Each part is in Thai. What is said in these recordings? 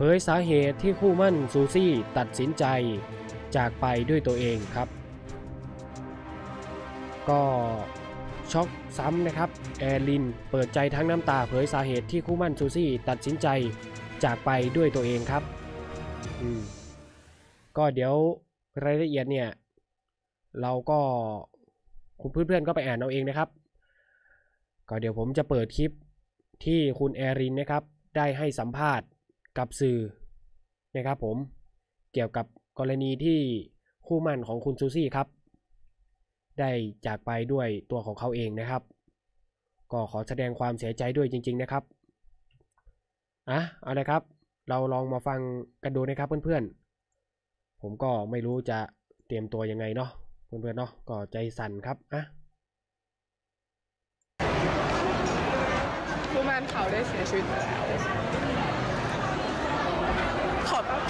เผยสาเหตุที่คู่หมั้นซูซี่ตัดสินใจจากไปด้วยตัวเองครับ ก็ช็อกซ้ำนะครับ แอร์ลินเปิดใจทั้งน้ำตาเผยสาเหตุที่คู่หมั้นซูซี่ตัดสินใจจากไปด้วยตัวเองครับ อืม ก็เดี๋ยวรายละเอียดเนี่ย เราก็คุณเพื่อนๆก็ไปอ่านเอาเองนะครับ ก็เดี๋ยวผมจะเปิดคลิปที่คุณแอรินนะครับ ได้ให้สัมภาษณ์ กับสื่อนะครับผมเกี่ยวกับกรณีที่คู่มั่นของคุณซูซี่ครับ ได้จากไปด้วยตัวของเขาเองนะครับ ก็ขอแสดงความเสียใจด้วยจริง ๆนะครับอะเอาเลยครับ เราลองมาฟังกันดูนะครับเพื่อนๆ ผมก็ไม่รู้จะเตรียมตัวยังไงเนาะเพื่อนๆเนาะก็ใจสั่นครับอะผู้ม่นเขาได้เสียชีวิตไปแล้ว ขอแป๊บ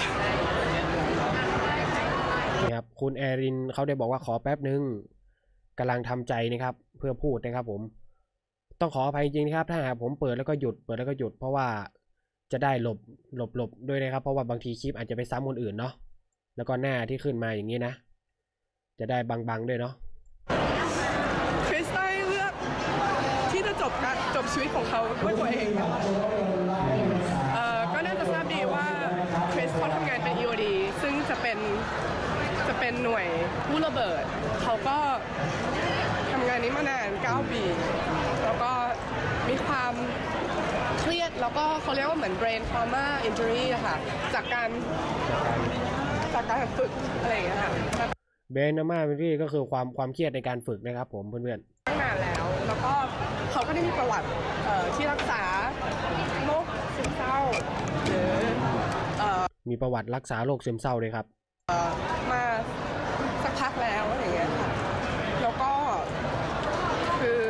นี่ครับคุณแอรินเขาได้บอกว่าขอแป๊บหนึ่งกำลังทำใจนะครับ เพื่อพูดนะครับ ผม ต้องขออภัยจริงๆนะครับ ถ้าหากผมเปิดแล้วก็หยุดเปิดแล้วก็หยุด เพราะว่าจะได้หลบหลบหลบด้วยนะครับ เพราะว่าบางทีคลิปอาจจะไปซ้ำคนอื่นเนาะแล้วก็หน้าที่ขึ้นมาอย่างนี้นะ จะได้บังๆด้วยเนาะคริสได้เลือกที่จะจบการจบชีวิตของเขาด้วยตัวเอง เป็นจะเป็นหน่วยผู้ระเบิด เขาก็ทำงานนี้มานาน 9 ปี แล้วก็มีความเครียดแล้วก็เขาเรียกว่าเหมือน brain trauma injury อะค่ะ จากการจากการฝึกอะไรอย่างเงี้ยค่ะเบนนามาเบนรี่ก็คือความความเครียดในการฝึกนะครับผมเพื่อนตั้งนานแล้วแล้วก็เขาก็ได้มีประวัติเอ่อที่รักษาโรคซึมเศร้าหรือเอ่อๆมีประวัติรักษาโรคซึมเศร้าเลยครับ มาสักพักแล้วอะไรอย่างเงี้ยค่ะ แล้วก็คือ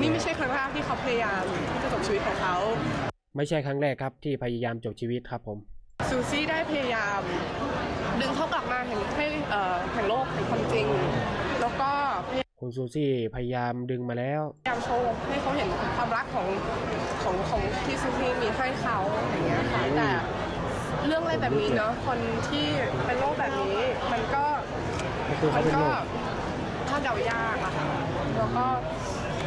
นี่ไม่ใช่ครั้งแรกที่เขาพยายามที่จะจบชีวิตของเขา ไม่ใช่ครั้งแรกครับที่พยายามจบชีวิตครับผม ซูซี่ได้พยายาม ดึงเขากลับมาแห่งให้เอ่อแห่งโลกแห่งความจริง แล้วก็พยายามคุณซูซี่พยายามดึงมาแล้ว พยายามโชว์ให้เขาเห็นความรักของของของที่ซูซี่มีให้เขาอย่างเงี้ยค่ะแต่ เรื่องอะไรแบบนี้เนาะคนที่เป็นโรคแบบนี้ มันก็ก็คือมัเขานเป็นก็โรคคาดเดายากอะค่ะแล้วก็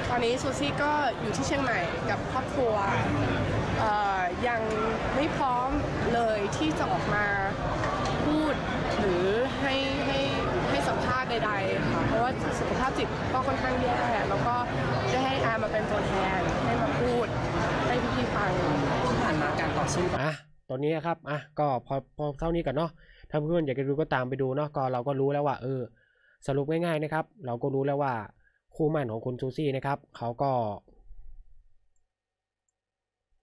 ตอนนี้ซูซี่ก็อยู่ที่เชียงใหม่กับครอบครัวเอ่อยังไม่พร้อมเลยที่จะออกมาพูดหรือให้ให้ให้สัมภาษณ์ใดๆค่ะเพราะว่าสุขภาพจิตก็ค่อนข้างแย่แล้วก็ได้ให้อามาเป็นตัวแทนให้มาพูดให้พี่ๆฟังที่ผ่านมาการต่อสู้อะ ตอนนี้ครับอะก็พอพอเท่านี้กันเนาะถ้าเพื่อนๆอยากจะดูก็ตามไปดูเนาะก็เราก็รู้แล้วว่าเออ สรุปง่ายๆนะครับ เราก็รู้แล้วว่าคู่มั่นของคุณซูซี่นะครับเขาก็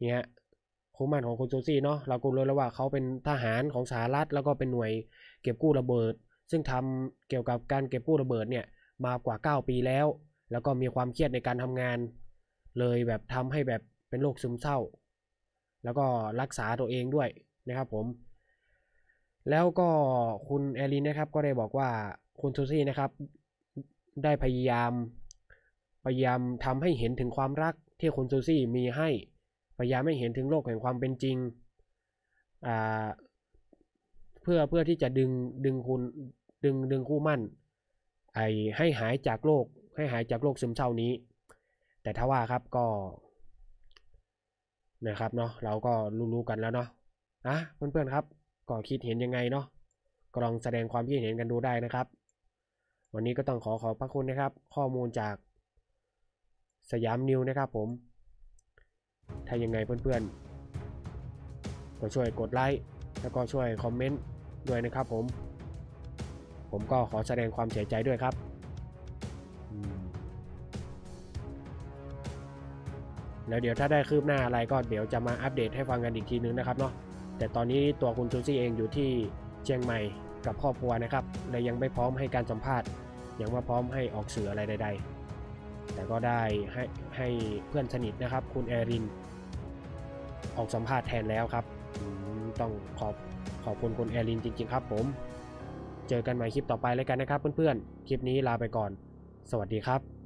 เนี่ยคู่มั่นของคุณซูซี่เนาะเราก็รู้แล้วว่าเขาเป็นทหารของสหรัฐแล้วก็เป็นหน่วยเก็บกู้ระเบิด ซึ่งทำเกี่ยวกับการเก็บกู้ระเบิดเนี่ยมากว่า 9 ปีแล้ว แล้วก็มีความเครียดในการทำงาน เลยแบบทำให้แบบเป็นโรคซึมเศร้า แล้วก็รักษาตัวเองด้วยนะครับผม แล้วก็คุณแอลินนะครับก็ได้บอกว่าคุณซูซี่นะครับ ได้พยายาม พยายามทำให้เห็นถึงความรักที่คุณซูซี่มีให้ พยายามให้เห็นถึงโลกแห่งความเป็นจริงอ่าเพื่อเพื่อที่จะดึงดึงคุณดึงดึงคู่มั่นไอให้หายจากโรคให้หายจากโรคซึมเศร้านี้ แต่ถ้าว่าครับก็ นะครับเนาะเราก็รู้ๆกันแล้วเนาะอะเพื่อนๆครับก็คิดเห็นยังไงเนาะก็ลองแสดงความคิดเห็นกันดูได้นะครับ วันนี้ก็ต้องขอขอบพระคุณนะครับ ข้อมูลจากสยามนิวนะครับผม ถ้ายังไงเพื่อนๆ ก็ช่วยกดไลค์แล้วก็ช่วยคอมเมนต์ด้วยนะครับผม ผมก็ขอแสดงความเสียใจด้วยครับ แล้วเดี๋ยวถ้าได้คืบหน้าอะไรก็เดี๋ยวจะมาอัปเดตให้ฟังกันอีกทีนึงนะครับเนาะแต่ตอนนี้ตัวคุณซูซี่เองอยู่ที่เชียงใหม่กับครอบครัวนะครับและยังไม่พร้อมให้การสัมภาษณ์ ยังไม่พร้อมให้ออกสื่ออะไรใด ๆ แต่ก็ได้ให้ให้เพื่อนสนิทนะครับ คุณแอริน ออกสัมภาษณ์แทนแล้วครับต้องขอบขอบคุณคุณแอรินจริง ๆ ครับผม เจอกันใหม่คลิปต่อไปแล้วกันนะครับเพื่อนๆ คลิปนี้ลาไปก่อน สวัสดีครับ